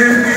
here.